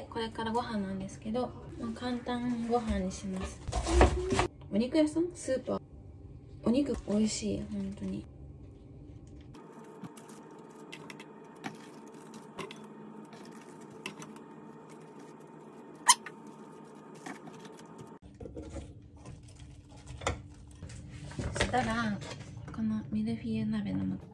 これからご飯なんですけど、まあ、簡単ご飯にします。お肉屋さん？スーパー。お肉美味しい本当に。そしたらこのミルフィーユ鍋の素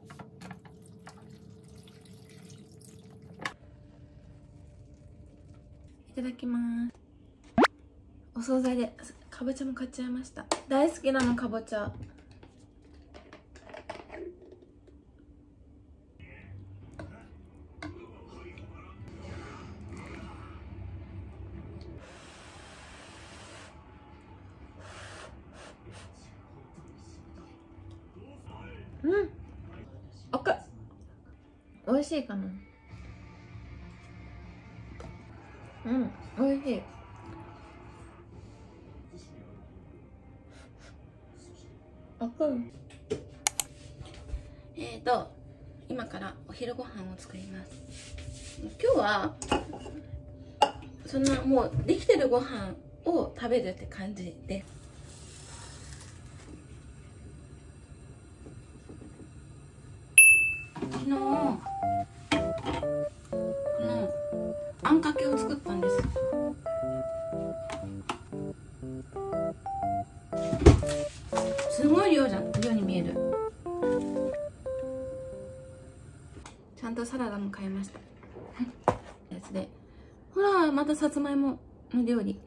ただきます。お惣菜でかぼちゃも買っちゃいました。大好きなのかぼちゃ。うん。赤い美味しいかな。うん美味しい。赤いえーと今からお昼ご飯を作ります。今日はそんなもうできてるご飯を食べるって感じです。かけを作ったんですすごい量じゃん量に見える。ちゃんとサラダも買いました。やつで。ほらまたさつまいもの料理。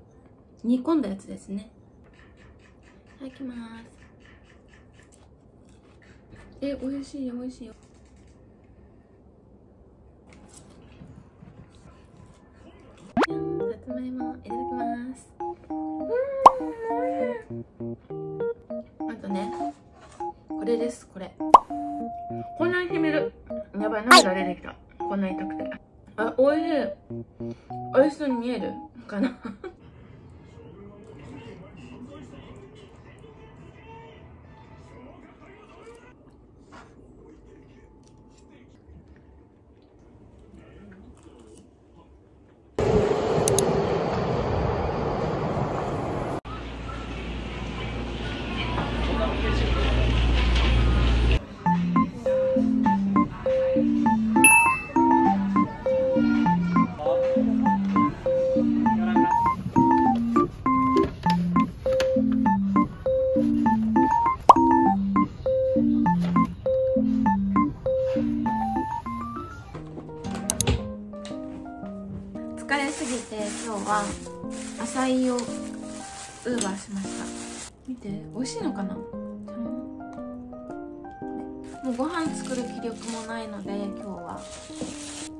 煮込んだやつですね。いただきます。え美味しいよ美味しいよさつまいもいただきます。あとねこれです。これ。こんなに決める。やばい涙出てきた。こんな痛くてあ美味しい。美味しそうに見える。かな今日はアサイをウーバーしました。見て美味しいのかな？もうご飯作る気力もないので今日は。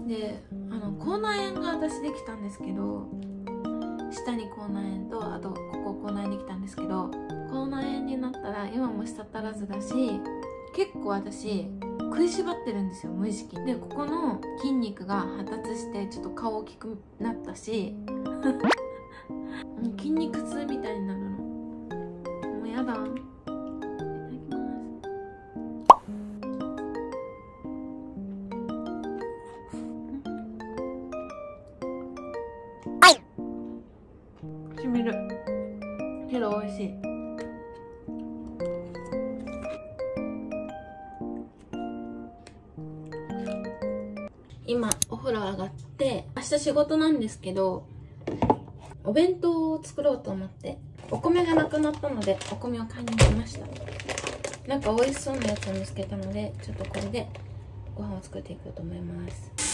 であの口内炎が私できたんですけど下に口内炎とあとここ口内炎できたんですけど口内炎になったら今も舌足らずだし結構私食いしばってるんですよ無意識でここの筋肉が発達してちょっと顔大きくなったし 筋肉痛みたいになるの。もうやだ。いただきます。しみる。けど美味しい。今お風呂上がって明日仕事なんですけどお弁当を作ろうと思ってお米がなくなったのでお米を買いに行きました。なんか美味しそうなやつを見つけたのでちょっとこれでご飯を作っていこうと思います。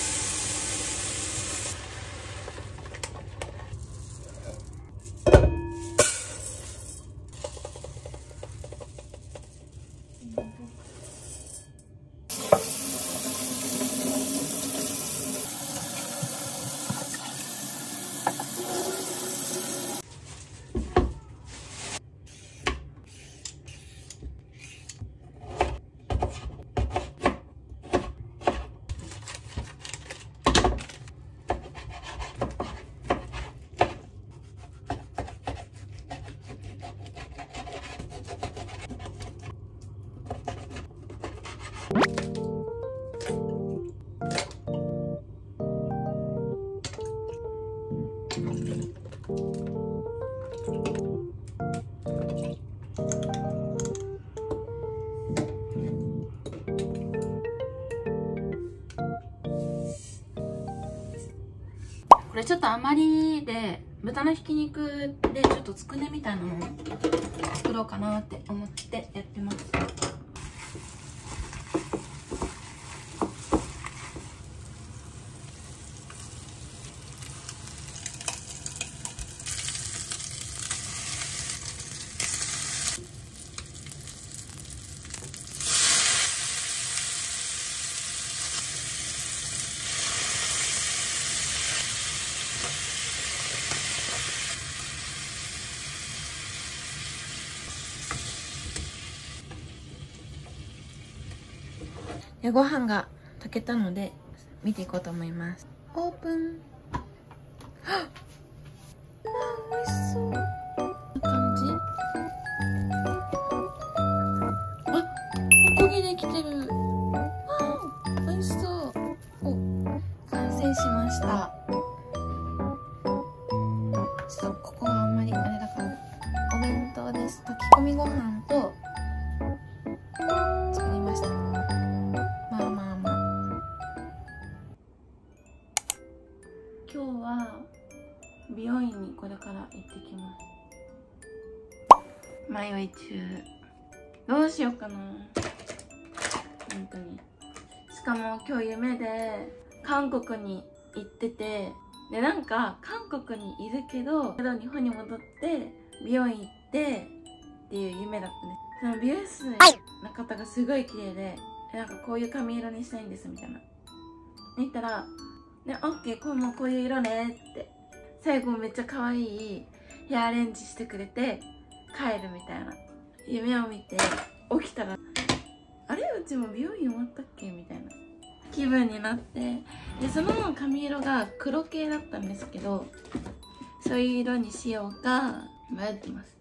ちょっと余りで豚のひき肉でちょっとつくねみたいなのを作ろうかなって思ってやってます。でご飯が炊けたので見ていこうと思います。オープン。あ美味しそう。感じ。あおこげできてる。迷い中。どうしようかな。本当に。しかも今日夢で韓国に行ってて。でなんか韓国にいるけどけど日本に戻って美容院行ってっていう夢だったね。その美容室の方がすごい綺麗でなんかこういう髪色にしたいんですみたいな。言ったら「ねオッケーこうもこういう色ね」って。最後めっちゃ可愛いヘアアレンジしてくれて。帰るみたいな。夢を見て起きたら「あれ？うちも美容院終わったっけ?」みたいな。気分になって。でその髪色が黒系だったんですけどそういう色にしようか迷ってます。